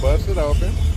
bust it open.